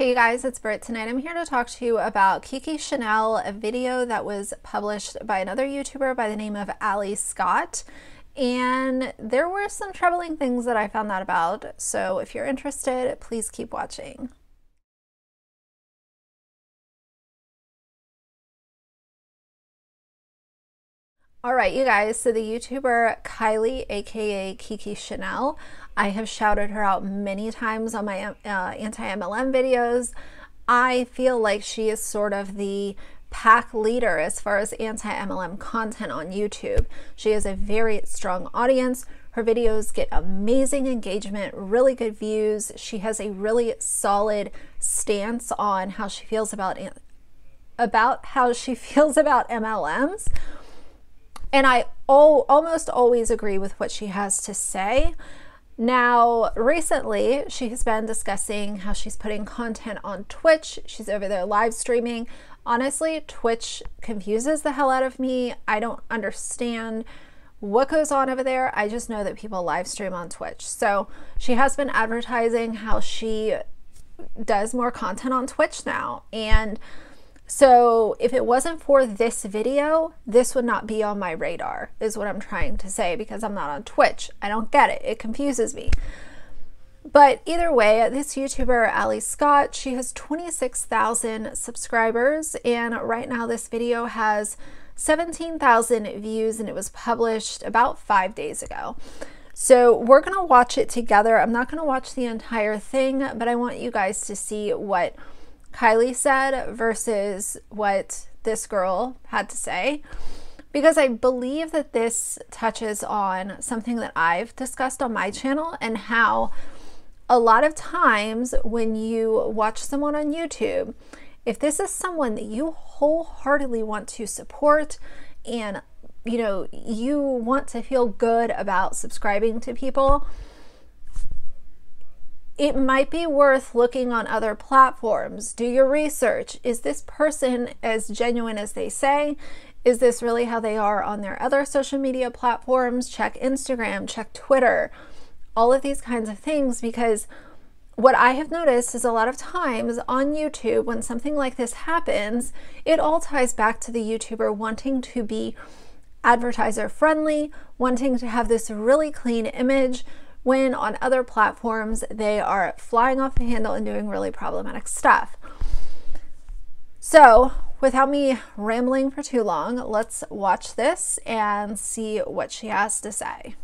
Hey guys, it's Britt. Tonight I'm here to talk to you about Kiki Chanel, a video that was published by another YouTuber by the name of Ali Scott. And there were some troubling things that I found out about. So if you're interested, please keep watching. All right, you guys, so the YouTuber Kylie, aka Kiki Chanel, I have shouted her out many times on my uh, anti-MLM videos. I feel like she is sort of the pack leader as far as anti-MLM content on YouTube. She has a very strong audience. Her videos get amazing engagement, really good views. She has a really solid stance on how she feels about about how she feels about MLMs and I almost always agree with what she has to say. Now, recently, she has been discussing how she's putting content on Twitch. She's over there live streaming. Honestly, Twitch confuses the hell out of me. I don't understand what goes on over there. I just know that people live stream on Twitch. So she has been advertising how she does more content on Twitch now. And so if it wasn't for this video, this would not be on my radar, is what I'm trying to say, because I'm not on Twitch. I don't get it. It confuses me. But either way, this YouTuber, Ali Scott, she has 26,000 subscribers, and right now this video has 17,000 views, and it was published about five days ago. So we're going to watch it together. I'm not going to watch the entire thing, but I want you guys to see what Kylie said versus what this girl had to say. Because I believe that this touches on something that I've discussed on my channel and how a lot of times when you watch someone on YouTube, if this is someone that you wholeheartedly want to support and you know, you want to feel good about subscribing to people, it might be worth looking on other platforms. Do your research. Is this person as genuine as they say? Is this really how they are on their other social media platforms? Check Instagram, check Twitter, all of these kinds of things because what I have noticed is a lot of times on YouTube, when something like this happens, it all ties back to the YouTuber wanting to be advertiser friendly, wanting to have this really clean image, when on other platforms they are flying off the handle and doing really problematic stuff. So, without me rambling for too long, let's watch this and see what she has to say.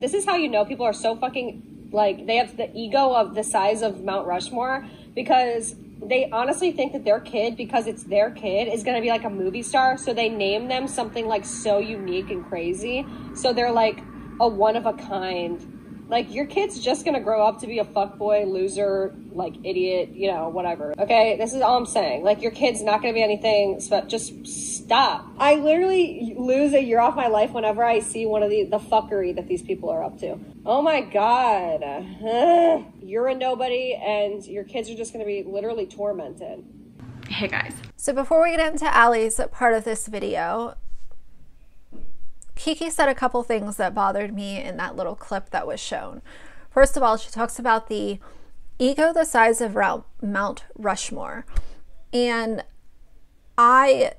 This is how you know people are so fucking like they have the ego of the size of Mount Rushmore because they honestly think that their kid, because it's their kid, is gonna be like a movie star. So they name them something like so unique and crazy. So they're like a one of a kind like your kid's just gonna grow up to be a fuckboy, loser, like idiot, you know, whatever. Okay, this is all I'm saying. Like your kid's not gonna be anything. Just stop. I literally lose a year off my life whenever I see one of the the fuckery that these people are up to. Oh my god, you're a nobody, and your kids are just gonna be literally tormented. Hey guys. So before we get into Ali's part of this video, Kiki said a couple things that bothered me in that little clip that was shown. First of all, she talks about the ego the size of Mount Rushmore. And I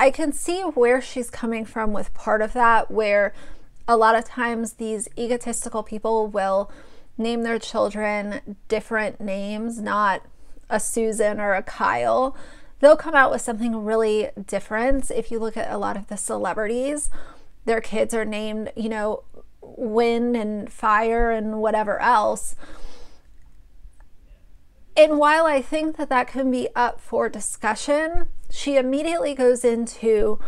I can see where she's coming from with part of that where a lot of times these egotistical people will name their children different names, not a Susan or a Kyle they'll come out with something really different. If you look at a lot of the celebrities, their kids are named, you know, wind and fire and whatever else. And while I think that that can be up for discussion, she immediately goes into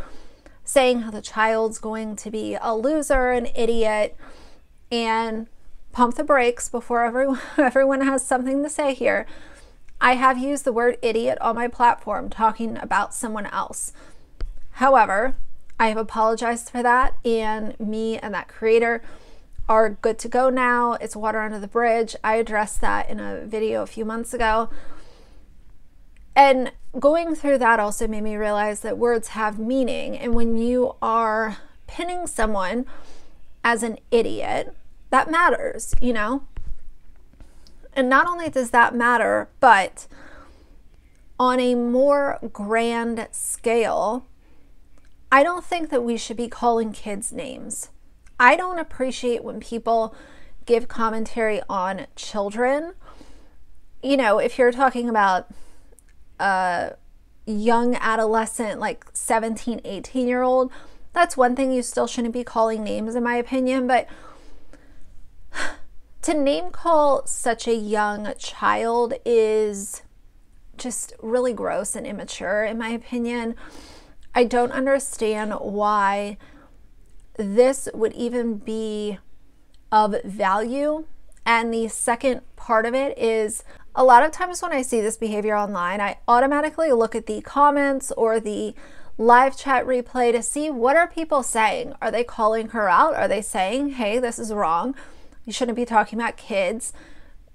saying how the child's going to be a loser, an idiot, and pump the brakes before everyone, everyone has something to say here. I have used the word idiot on my platform talking about someone else. However, I have apologized for that, and me and that creator are good to go now. It's water under the bridge. I addressed that in a video a few months ago. And going through that also made me realize that words have meaning. And when you are pinning someone as an idiot, that matters, you know? And not only does that matter, but on a more grand scale, I don't think that we should be calling kids names. I don't appreciate when people give commentary on children. You know, if you're talking about a young adolescent, like 17, 18 year old, that's one thing you still shouldn't be calling names, in my opinion. But to name call such a young child is just really gross and immature, in my opinion. I don't understand why this would even be of value. And the second part of it is a lot of times when I see this behavior online, I automatically look at the comments or the live chat replay to see what are people saying. Are they calling her out? Are they saying, "Hey, this is wrong. You shouldn't be talking about kids."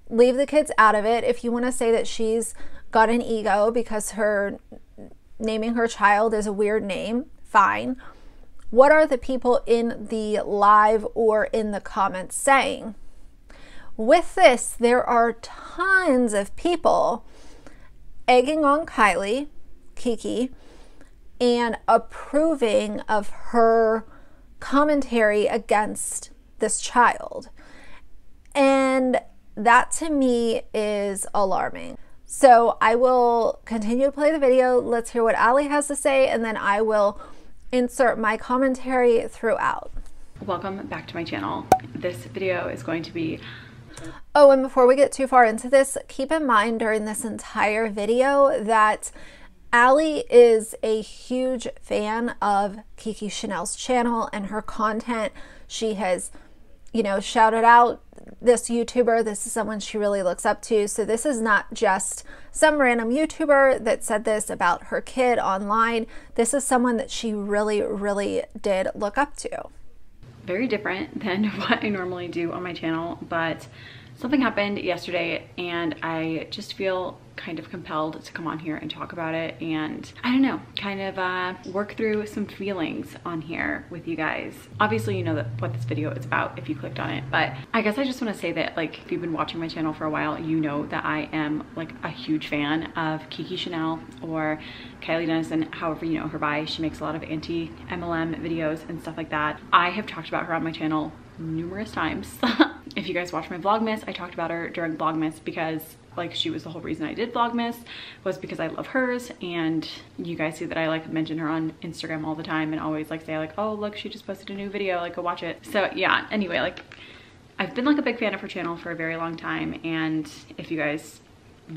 Leave the kids out of it. If you want to say that she's got an ego because her naming her child is a weird name, fine. What are the people in the live or in the comments saying? With this, there are tons of people egging on Kylie, Kiki, and approving of her commentary against this child. And that to me is alarming. So I will continue to play the video. Let's hear what Ali has to say, and then I will insert my commentary throughout. Welcome back to my channel. This video is going to be Oh, and before we get too far into this, keep in mind during this entire video that Ali is a huge fan of Kiki Chanel's channel and her content. She has, you know, shouted out this YouTuber. This is someone she really looks up to. So this is not just some random YouTuber that said this about her kid online. This is someone that she really, really did look up to. Very different than what I normally do on my channel, but something happened yesterday and I just feel kind of compelled to come on here and talk about it and I don't know, kind of uh, work through some feelings on here with you guys. Obviously you know that what this video is about if you clicked on it, but I guess I just want to say that like if you've been watching my channel for a while, you know that I am like a huge fan of Kiki Chanel or Kylie Dennison, however you know her by. She makes a lot of anti-MLM videos and stuff like that. I have talked about her on my channel numerous times. if you guys watch my Vlogmas, I talked about her during Vlogmas because like she was the whole reason I did Vlogmas was because I love hers and you guys see that I like mention her on Instagram all the time and always like say like, oh look, she just posted a new video, like go watch it. So yeah, anyway, like I've been like a big fan of her channel for a very long time and if you guys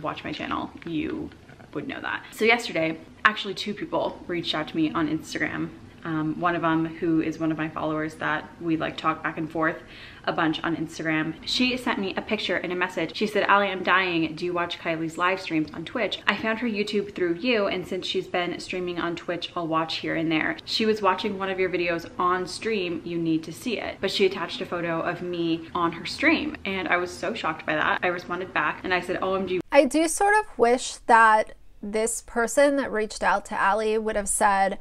watch my channel, you would know that. So yesterday, actually two people reached out to me on Instagram um, one of them who is one of my followers that we like talk back and forth a bunch on Instagram. She sent me a picture and a message. She said, Ali, I'm dying. Do you watch Kylie's live streams on Twitch? I found her YouTube through you and since she's been streaming on Twitch, I'll watch here and there. She was watching one of your videos on stream. You need to see it. But she attached a photo of me on her stream and I was so shocked by that. I responded back and I said, OMG. I do sort of wish that this person that reached out to Ali would have said,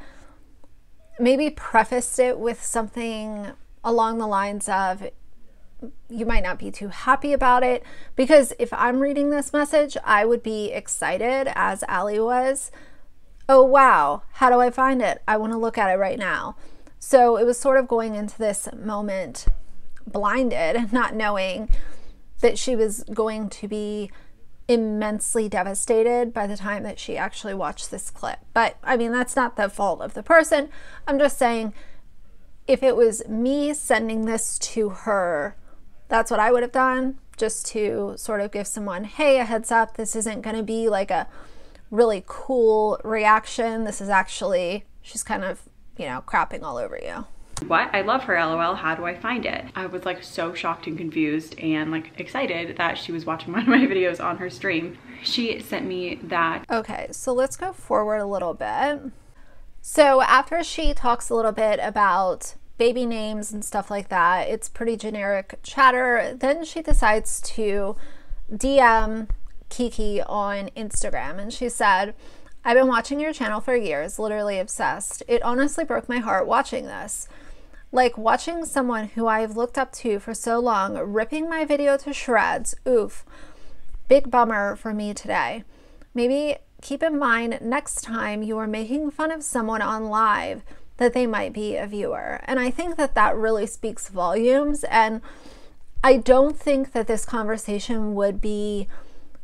maybe prefaced it with something along the lines of you might not be too happy about it because if I'm reading this message, I would be excited as Ali was. Oh, wow, how do I find it? I want to look at it right now. So it was sort of going into this moment blinded, not knowing that she was going to be immensely devastated by the time that she actually watched this clip. But I mean, that's not the fault of the person. I'm just saying, if it was me sending this to her, that's what I would have done, just to sort of give someone, hey, a heads up, this isn't going to be like a really cool reaction. This is actually, she's kind of, you know, crapping all over you what? I love her, lol. How do I find it? I was like so shocked and confused and like excited that she was watching one of my videos on her stream. She sent me that. Okay, so let's go forward a little bit. So after she talks a little bit about baby names and stuff like that, it's pretty generic chatter. Then she decides to DM Kiki on Instagram and she said, I've been watching your channel for years, literally obsessed. It honestly broke my heart watching this. Like watching someone who I've looked up to for so long ripping my video to shreds, oof. big bummer for me today. Maybe keep in mind next time you are making fun of someone on live that they might be a viewer. And I think that that really speaks volumes. And I don't think that this conversation would be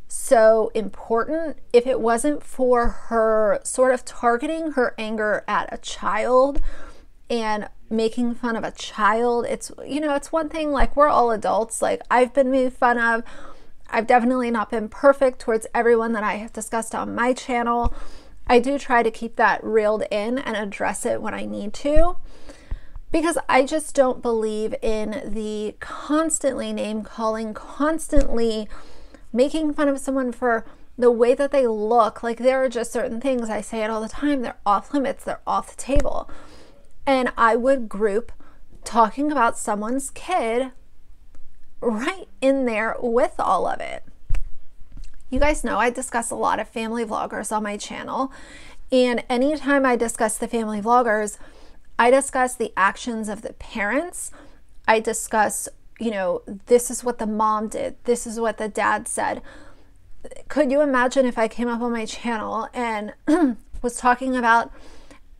so important if it wasn't for her sort of targeting her anger at a child and making fun of a child. It's, you know, it's one thing like we're all adults. Like I've been made fun of. I've definitely not been perfect towards everyone that I have discussed on my channel. I do try to keep that reeled in and address it when I need to because I just don't believe in the constantly name calling, constantly making fun of someone for the way that they look. Like there are just certain things, I say it all the time, they're off limits, they're off the table. And I would group talking about someone's kid right in there with all of it. You guys know I discuss a lot of family vloggers on my channel. And anytime I discuss the family vloggers, I discuss the actions of the parents. I discuss, you know, this is what the mom did, this is what the dad said. Could you imagine if I came up on my channel and was talking about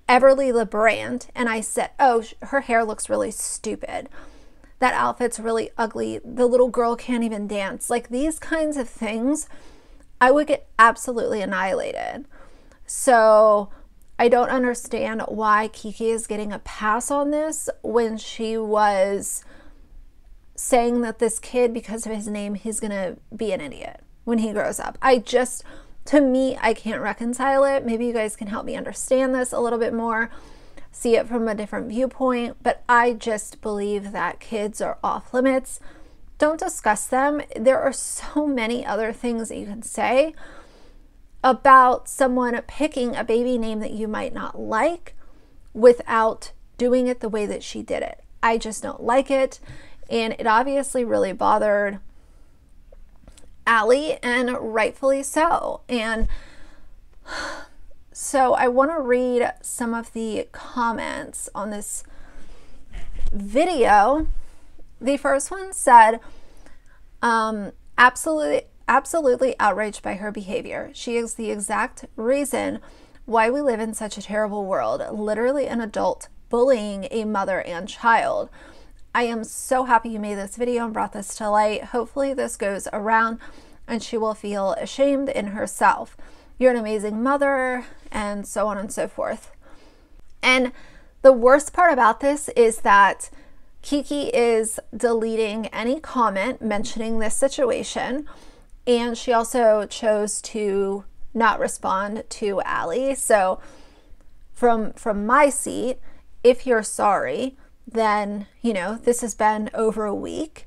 Everleigh LaBrant and I said, oh, her hair looks really stupid that outfit's really ugly. The little girl can't even dance. Like these kinds of things, I would get absolutely annihilated. So I don't understand why Kiki is getting a pass on this when she was saying that this kid, because of his name, he's going to be an idiot when he grows up. I just, to me, I can't reconcile it. Maybe you guys can help me understand this a little bit more see it from a different viewpoint, but I just believe that kids are off limits. Don't discuss them. There are so many other things that you can say about someone picking a baby name that you might not like without doing it the way that she did it. I just don't like it. And it obviously really bothered Allie, and rightfully so. And so I want to read some of the comments on this video. The first one said, um, absolutely, absolutely outraged by her behavior. She is the exact reason why we live in such a terrible world. Literally an adult bullying a mother and child. I am so happy you made this video and brought this to light. Hopefully this goes around and she will feel ashamed in herself. You're an amazing mother and so on and so forth. And the worst part about this is that Kiki is deleting any comment mentioning this situation. And she also chose to not respond to Allie. So from from my seat, if you're sorry, then, you know, this has been over a week.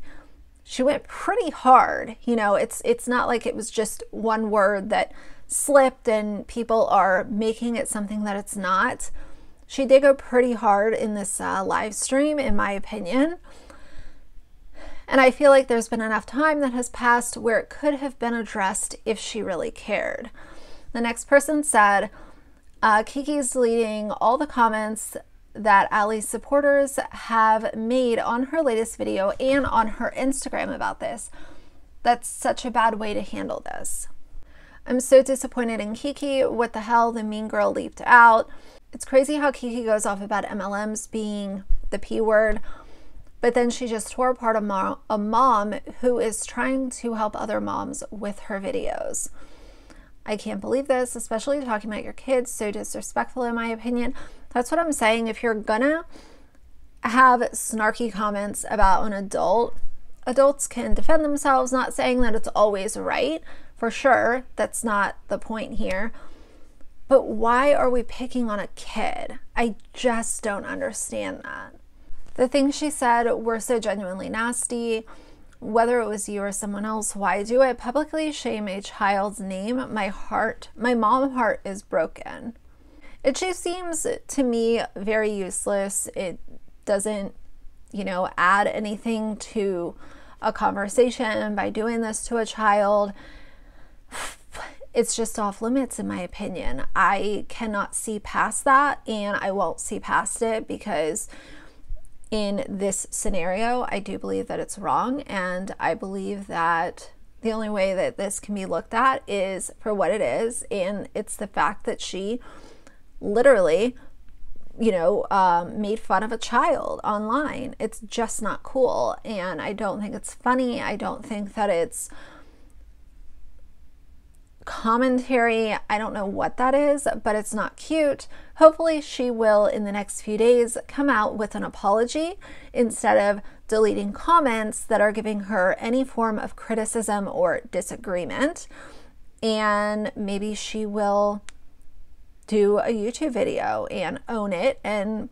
She went pretty hard. You know, it's it's not like it was just one word that slipped and people are making it something that it's not. She did go pretty hard in this uh, live stream, in my opinion. And I feel like there's been enough time that has passed where it could have been addressed if she really cared. The next person said, uh, Kiki's deleting all the comments that Ali's supporters have made on her latest video and on her Instagram about this. That's such a bad way to handle this. I'm so disappointed in Kiki. What the hell? The mean girl leaped out. It's crazy how Kiki goes off about MLMs being the P word, but then she just tore apart a, mom, a mom who is trying to help other moms with her videos. I can't believe this, especially talking about your kids. So disrespectful, in my opinion. That's what I'm saying. If you're gonna have snarky comments about an adult, adults can defend themselves, not saying that it's always right, for sure. That's not the point here. But why are we picking on a kid? I just don't understand that. The things she said were so genuinely nasty. Whether it was you or someone else, why do I publicly shame a child's name? My heart, my mom heart is broken. It just seems to me very useless. It doesn't, you know, add anything to a conversation by doing this to a child it's just off limits in my opinion. I cannot see past that and I won't see past it because in this scenario, I do believe that it's wrong and I believe that The only way that this can be looked at is for what it is, and it's the fact that she literally, you know, um, made fun of a child online. It's just not cool, and I don't think it's funny. I don't think that it's commentary. I don't know what that is, but it's not cute. Hopefully, she will in the next few days come out with an apology instead of deleting comments that are giving her any form of criticism or disagreement. And maybe she will do a YouTube video and own it and,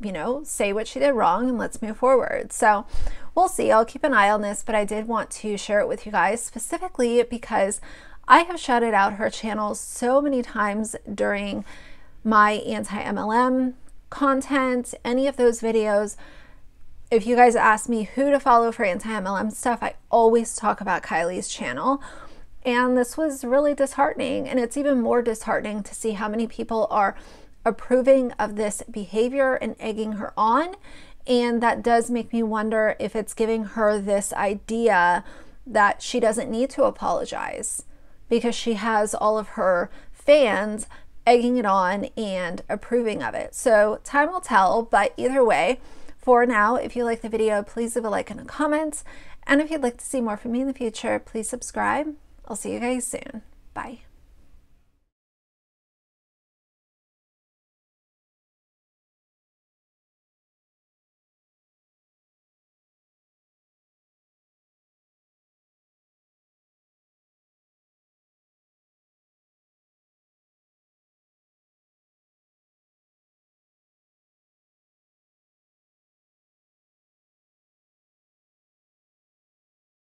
you know, say what she did wrong and let's move forward. So we'll see. I'll keep an eye on this, but I did want to share it with you guys specifically because I have shouted out her channel so many times during my anti MLM content, any of those videos. If you guys ask me who to follow for anti MLM stuff, I always talk about Kylie's channel. And this was really disheartening. And it's even more disheartening to see how many people are approving of this behavior and egging her on. And that does make me wonder if it's giving her this idea that she doesn't need to apologize because she has all of her fans egging it on and approving of it. So time will tell, but either way, for now, if you like the video, please leave a like and a comment. And if you'd like to see more from me in the future, please subscribe. I'll see you guys soon. Bye.